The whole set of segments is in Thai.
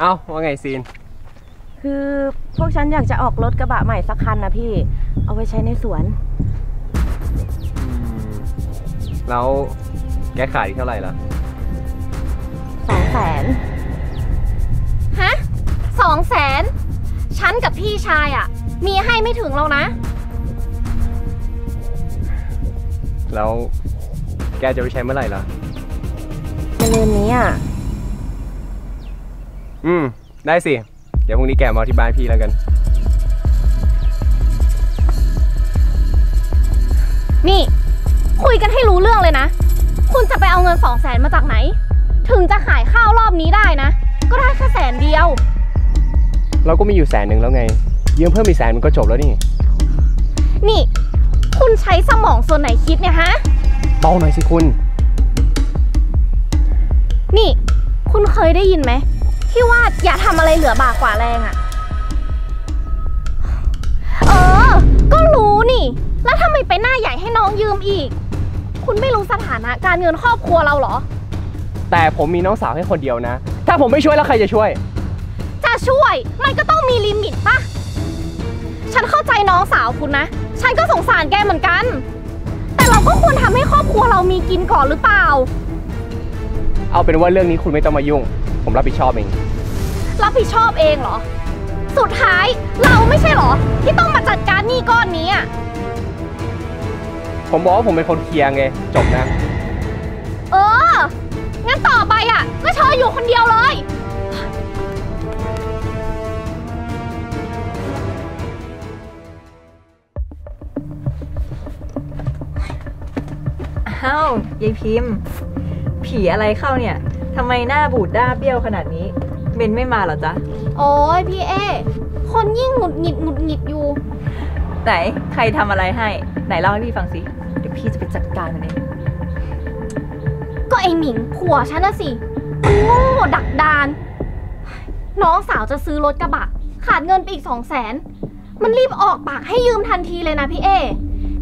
เอ้าว่าไงซีน คือพวกฉันอยากจะออกรถกระบะใหม่สักคันนะพี่ เอาไว้ใช้ในสวน แล้วแกขายอีกเท่าไหร่ล่ะสองแสนฮะสองแสนฉันกับพี่ชายอะมีให้ไม่ถึงแล้วนะ แล้วแกจะไปใช้เมื่อไหร่ล่ะในเรือนนี้อะ อืม ได้สิ เดี๋ยวพรุ่งนี้แกมาที่บ้านพี่แล้วกัน นี่ คุยกันให้รู้เรื่องเลยนะ คุณจะไปเอาเงินสองแสนมาจากไหน ถึงจะขายข้าวรอบนี้ได้นะ ก็ได้แค่แสนเดียว เราก็มีอยู่แสนหนึ่งแล้วไง ยืมเพิ่มอีกแสนมันก็จบแล้วนี่ นี่ คุณใช้สมองส่วนไหนคิดเนี่ยฮะ เบาหน่อยสิคุณ นี่ คุณเคยได้ยินไหม ที่ว่าอย่าทำอะไรเหลือบากกว่าแรงอะเออ ก็รู้นี่ แล้วทำไมไปหน้าใหญ่ให้น้องยืมอีก คุณไม่รู้สถานะการเงินครอบครัวเราเหรอ แต่ผมมีน้องสาวให้คนเดียวนะ ถ้าผมไม่ช่วยแล้วใครจะช่วย จะช่วย มันก็ต้องมีลิมิตปะฉันเข้าใจน้องสาวคุณนะ ฉันก็สงสารแกเหมือนกัน แต่เราก็ควรทำให้ครอบครัวเรามีกินก่อนหรือเปล่า เอาเป็นว่าเรื่องนี้คุณไม่ต้องมายุ่ง ผมรับผิดชอบเอง รับผิดชอบเองเหรอ สุดท้ายเราไม่ใช่เหรอ ที่ต้องมาจัดการหนี้ก้อนนี้อะผมบอกว่าผมเป็นคนเคลียร์ไง จบนะ เออ งั้นต่อไปอะ ก็เชออยู่คนเดียวเลย อ้าวยายพิมพ์ ผีอะไรเข้าเนี่ย ทำไมหน้าบูดด้าเบี้ยวขนาดนี้เบนไม่มาเหรอจ๊ะ โอ้ยพี่เอ คนยิ่งหงุดหงิดหงุดหงิดอยู่ ไหนใครทำอะไรให้ ไหนเล่าให้พี่ฟังสิ เดี๋ยวพี่จะไปจัดการมันเอง ก็ไอหมิงผัวฉันนะสิมันโง่ดักดาน น้องสาวจะซื้อรถกระบะ ขาดเงินไปอีกสองแสน มันรีบออกปากให้ยืมทันทีเลยนะพี่เอ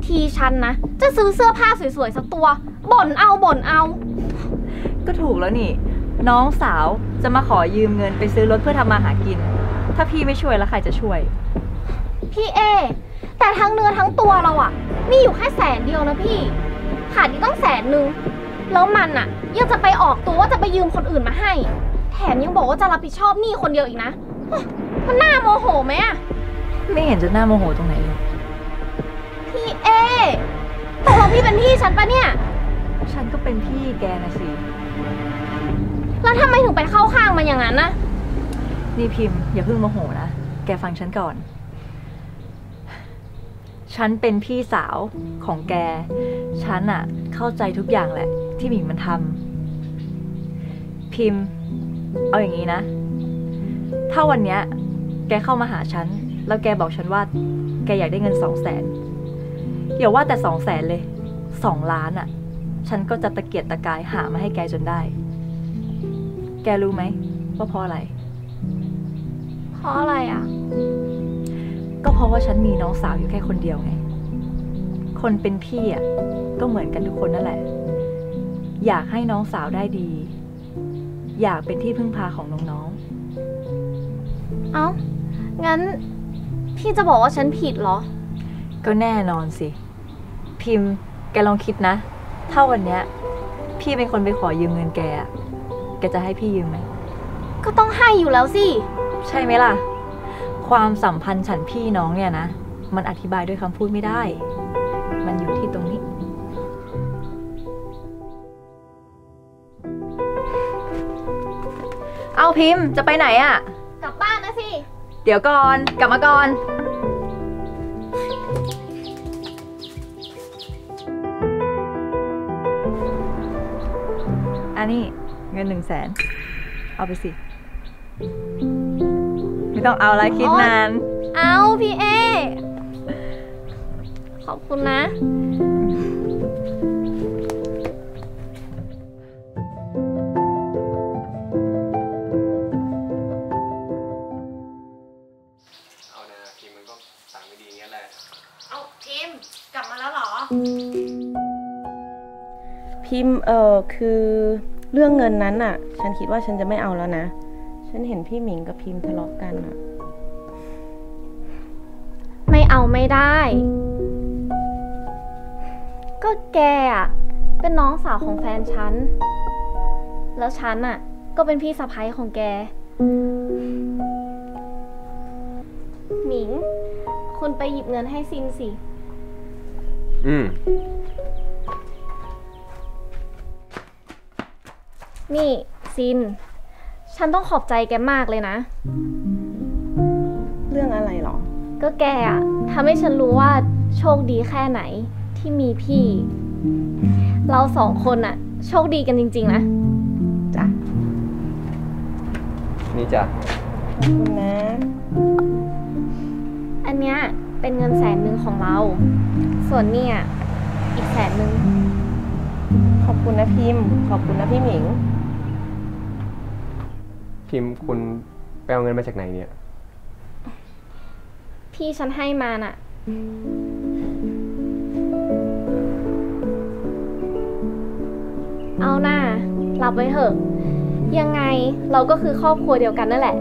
ทีฉันนะ จะซื้อเสื้อผ้าสวยๆสักตัว บ่นเอาบ่นเอา ก็ถูกแล้วนี่ น้องสาวจะมาขอยืมเงินไปซื้อรถเพื่อทำมาหากิน ถ้าพี่ไม่ช่วยแล้วใครจะช่วย พี่เอ แต่ทั้งเนื้อทั้งตัวเราอะมีอยู่แค่แสนเดียวนะพี่ ขาดอีกต้องแสนหนึ่งแล้วมันอะยังจะไปออกตัวว่าจะไปยืมคนอื่นมาให้ แถมยังบอกว่าจะรับผิดชอบหนี้คนเดียวอีกนะเฮ้ยมันน่าโมโหไหมอะไม่เห็นจะน่าโมโหตรงไหนเลยพี่เอตกลงพี่เป็นพี่ฉันปะเนี่ย ฉันก็เป็นพี่แกนะสิ แล้วทำไมถึงไปเข้าข้างมันอย่างนั้นนะนี่พิมพ์อย่าเพิ่งโมโหนะ แกฟังฉันก่อน ฉันเป็นพี่สาวของแก ฉันอะเข้าใจทุกอย่างแหละ ที่หมิงมันทำพิมพ์ เอาอย่างนี้นะ ถ้าวันเนี้ย แกเข้ามาหาฉัน แล้วแกบอกฉันว่า แกอยากได้เงินสองแสนอย่าว่าแต่สองแสนเลยสองล้านอะฉันก็จะตะเกียกตะกายหามาให้แกจนได้ แกรู้ไหมว่าเพราะอะไร เพราะอะไรอะก็เพราะว่าฉันมีน้องสาวอยู่แค่คนเดียวไง คนเป็นพี่อะก็เหมือนกันทุกคนนั่นแหละ อยากให้น้องสาวได้ดี อยากเป็นที่พึ่งพาของน้องเอ้า งั้น พี่จะบอกว่าฉันผิดเหรอๆก็แน่นอนสิ พิมพ์ แกลองคิดนะ ถ้าวันเนี้ย พี่เป็นคนไปขอยืมเงินแกอะ แกจะให้พี่ยืมไหม ก็ต้องให้อยู่แล้วสิ ใช่ไหมล่ะ ความสัมพันธ์ฉันพี่น้องเนี่ยนะ มันอธิบายด้วยคำพูดไม่ได้ มันอยู่ที่ตรงนี้ เอาพิมพ์จะไปไหนอะ่ะ กลับบ้านนะสิ เดี๋ยวก่อน กลับมาก่อนอันนี้ เงินหนึ่งแสนเอาไปสิ ไม่ต้องเอาละคิดนาน เอาพี่เอ ขอบคุณนะเอานะทีมันก็สั่งไม่ดีงั้นแหละเอาพิมพ์กลับมาแล้วเหรอพิมพ์เออคือ เรื่องเงินนั้นอะ ฉันคิดว่าฉันจะไม่เอาแล้วนะฉฉันเห็นพี่หมิงกับพิมพ์ทะเลาะกันอะไม่เอาไม่ได้ ก็แกอะเป็นน้องสาวของแฟนฉัน แล้วฉันอะก็เป็นพี่สะพ้ยของแก หมิง คุณไปหยิบเงินให้ซินสิ อืม นี่ซิน ฉันต้องขอบใจแกมากเลยนะ เรื่องอะไรหรอ ก็แกอะทำให้ฉันรู้ว่าโชคดีแค่ไหนที่มีพี่ เราสองคนอะโชคดีกันจริง ๆ นะ จ้ะ นี่จ้ะ ขอบคุณนะ อันเนี้ยเป็นเงินแสนหนึ่งของเรา ส่วนเนี่ยอีกแสนหนึ่ง ขอบคุณนะพิมพ์ ขอบคุณนะพี่หมิง พิมพ์คุณไปเอาเงินมาจากไหนเนี่ย พี่ฉันให้มาน่ะ เอาหน้ารับไว้เถอะ ยังไงเราก็คือครอบครัวเดียวกันนั่นแหละ